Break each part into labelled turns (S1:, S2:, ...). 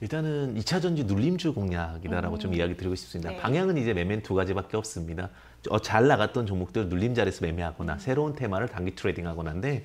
S1: 일단은 2차 전지 눌림주 공략이다라고 좀 이야기 드리고 싶습니다.
S2: 네.
S1: 방향은 이제 매매는 두 가지밖에 없습니다. 어, 잘 나갔던 종목들 눌림 자리에서 매매하거나 새로운 테마를 단기 트레이딩하거나인데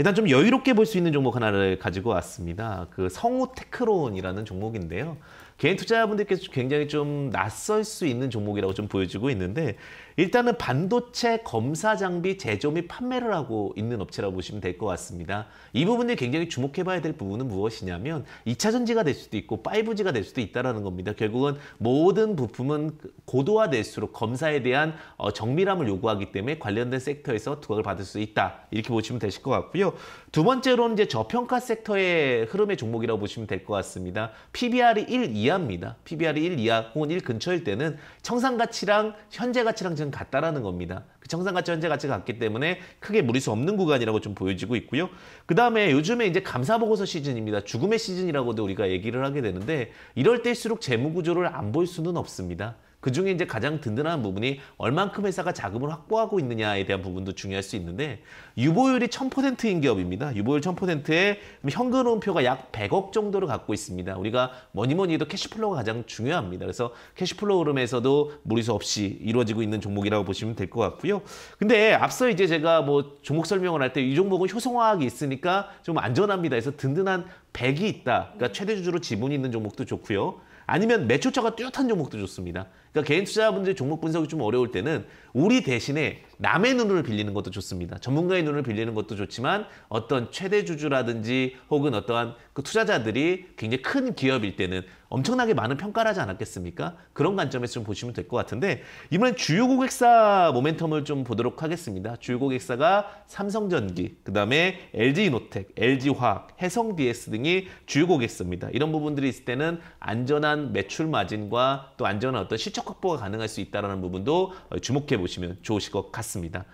S1: 일단 좀 여유롭게 볼 수 있는 종목 하나를 가지고 왔습니다. 그 성우 테크론이라는 종목인데요. 개인 투자자분들께서 굉장히 좀 낯설 수 있는 종목이라고 좀 보여지고 있는데 일단은 반도체 검사 장비 제조 및 판매를 하고 있는 업체라고 보시면 될 것 같습니다. 이 부분에 굉장히 주목해봐야 될 부분은 무엇이냐면 2차 전지가 될 수도 있고 5G가 될 수도 있다라는 겁니다. 결국은 모든 부품은 고도화될수록 검사에 대한 어, 정밀함을 요구하기 때문에 관련된 섹터에서 두각을 받을 수 있다 이렇게 보시면 되실 것 같고요. 두 번째로는 이제 저평가 섹터의 흐름의 종목이라고 보시면 될 것 같습니다. PBR이 1 이하입니다. PBR이 1 이하 혹은 1 근처일 때는 청산 가치랑 현재 가치랑 지금 같다라는 겁니다. 그 청산 가치 현재 가치가 같기 때문에 크게 무리수 없는 구간이라고 좀 보여지고 있고요. 그 다음에 요즘에 이제 감사 보고서 시즌입니다. 죽음의 시즌이라고도 우리가 얘기를 하게 되는데 이럴 때일수록 재무 구조를 안 볼 수는 없습니다. 그 중에 이제 가장 든든한 부분이 얼만큼 회사가 자금을 확보하고 있느냐에 대한 부분도 중요할 수 있는데 유보율이 1000%인 기업입니다. 유보율 1000%에 현금흐름표가 약 100억 정도를 갖고 있습니다. 우리가 뭐니 뭐니 해도 cash flow가 가장 중요합니다. 그래서 cash flow 흐름에서도 무리수 없이 이루어지고 있는 종목이라고 보시면 될 것 같고요. 근데 앞서 이제 제가 뭐 종목 설명을 할 때 이 종목은 효성화학이 있으니까 좀 안전합니다. 그래서 든든한 100이 있다. 그러니까 최대 주주로 지분이 있는 종목도 좋고요. 아니면 매출처가 뚜렷한 종목도 좋습니다. 그러니까 개인 투자자분들 종목 분석이 좀 어려울 때는 우리 대신에 남의 눈을 빌리는 것도 좋습니다. 전문가의 눈을 빌리는 것도 좋지만 어떤 최대 주주라든지 혹은 어떠한 그 투자자들이 굉장히 큰 기업일 때는 엄청나게 많은 평가를 하지 않았겠습니까? 그런 관점에서 좀 보시면 될 것 같은데 이번엔 주요 고객사 모멘텀을 좀 보도록 하겠습니다. 주요 고객사가 삼성전기, 그 다음에 LG이노텍, LG화학, 해성DS 등이 주요 고객사입니다. 이런 부분들이 있을 때는 안전한 매출 마진과 또 안전한 어떤 실적 확보가 가능할 수 있다는 부분도 어, 주목해 보시면 좋으실 것 같습니다.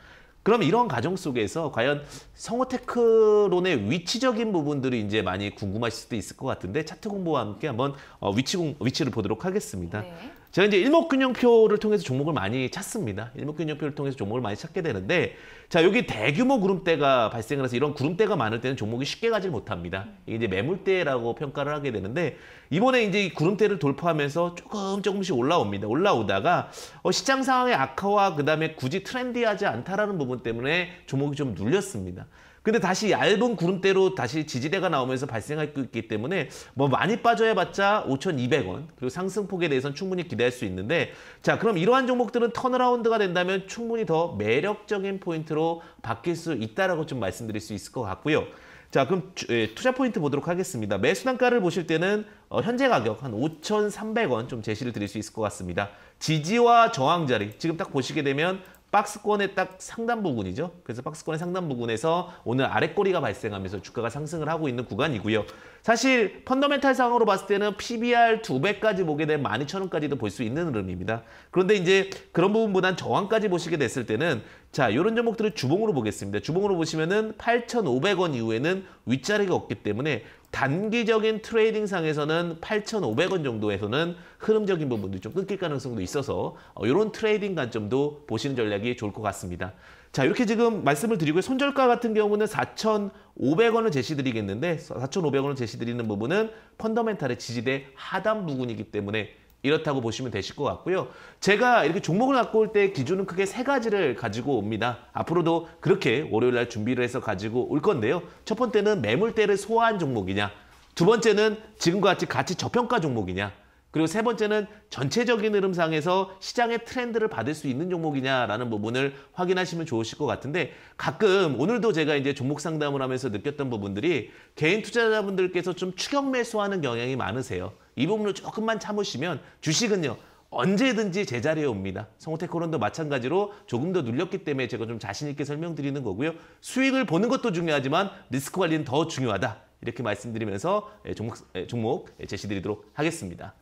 S1: 그럼 이런 과정 속에서 과연 성호테크론의 위치적인 부분들이 이제 많이 궁금하실 수도 있을 것 같은데 차트 공부와 함께 한번 어, 위치 공, 위치를 보도록 하겠습니다.
S2: 네.
S1: 제가 이제 일목균형표를 통해서 종목을 많이 찾습니다. 일목균형표를 통해서 종목을 많이 찾게 되는데 자 여기 대규모 구름대가 발생을 해서 이런 구름대가 많을 때는 종목이 쉽게 가지 못합니다. 이게 이제 매물대라고 평가를 하게 되는데 이번에 이제 이 구름대를 돌파하면서 조금 조금씩 올라옵니다. 올라오다가 어, 시장 상황의 악화와 그 다음에 굳이 트렌디하지 않다라는 부분 때문에 종목이 좀 눌렸습니다. 근데 다시 얇은 구름대로 다시 지지대가 나오면서 발생하고 있기 때문에 뭐 많이 빠져야봤자 5,200원 그리고 상승폭에 대해서는 충분히 기대할 수 있는데 자 그럼 이러한 종목들은 turnaround가 된다면 충분히 더 매력적인 포인트로 바뀔 수 있다라고 좀 말씀드릴 수 있을 것 같고요. 자 그럼 주- 예, 투자 포인트 보도록 하겠습니다. 매수 단가를 보실 때는 어, 현재 가격 한 5,300원 좀 제시를 드릴 수 있을 것 같습니다. 지지와 저항 자리 지금 딱 보시게 되면 박스권의 딱 상단 부분이죠. 그래서 박스권의 상단 부분에서 오늘 아랫꼬리가 발생하면서 주가가 상승을 하고 있는 구간이고요. 사실 fundamental 상으로 봤을 때는 PBR 두 배까지 보게 되면 12,000원까지도 볼 수 있는 흐름입니다. 그런데 이제 그런 부분보단 저항까지 보시게 됐을 때는 자, 이런 종목들을 주봉으로 보겠습니다. 주봉으로 보시면은 8,500원 이후에는 윗자리가 없기 때문에 단기적인 trading 상에서는 8,500원 정도에서는 흐름적인 부분도 좀 끊길 가능성도 있어서 어, 이런 trading 관점도 보시는 전략이 좋을 것 같습니다. 자, 이렇게 지금 말씀을 드리고요. 손절가 같은 경우는 4,500원을 제시드리겠는데 4,500원을 제시드리는 부분은 펀더멘탈의 지지대 하단 부분이기 때문에 이렇다고 보시면 되실 것 같고요. 제가 이렇게 종목을 갖고 올 때 기준은 크게 세 가지를 가지고 옵니다. 앞으로도 그렇게 월요일 날 준비를 해서 가지고 올 건데요. 첫 번째는 매물대를 소화한 종목이냐. 두 번째는 지금과 같이 가치 저평가 종목이냐. 그리고 세 번째는 전체적인 흐름상에서 시장의 트렌드를 받을 수 있는 종목이냐라는 부분을 확인하시면 좋으실 것 같은데 가끔 오늘도 제가 이제 종목 상담을 하면서 느꼈던 부분들이 개인 투자자분들께서 좀 추격 매수하는 경향이 많으세요. 이 부분을 조금만 참으시면 주식은요. 언제든지 제자리에 옵니다. 성호테크론도 마찬가지로 조금 더 눌렸기 때문에 제가 좀 자신 있게 설명드리는 거고요. 수익을 보는 것도 중요하지만 리스크 관리는 더 중요하다. 이렇게 말씀드리면서 종목, 종목 제시드리도록 하겠습니다.